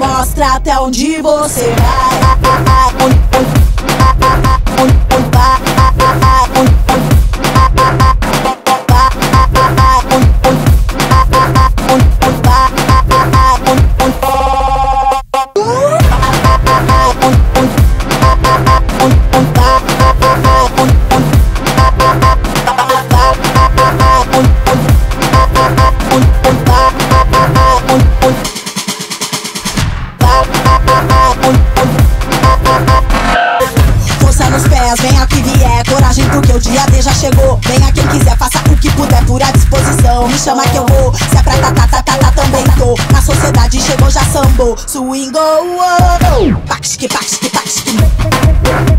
Mostra até onde você vai. Coragem porque o dia D já chegou. Venha quem quiser, faça o que puder por à disposição. Me chama que eu vou. Se é pra tá, tá, tá, tá, tá, também tô. Na sociedade chegou, já sambou. Swing, oh, oh. Paxque, paxque, paxque. Mostra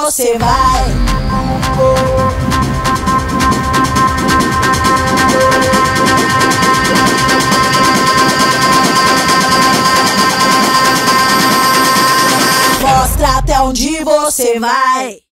você vai. Mostra até onde você vai.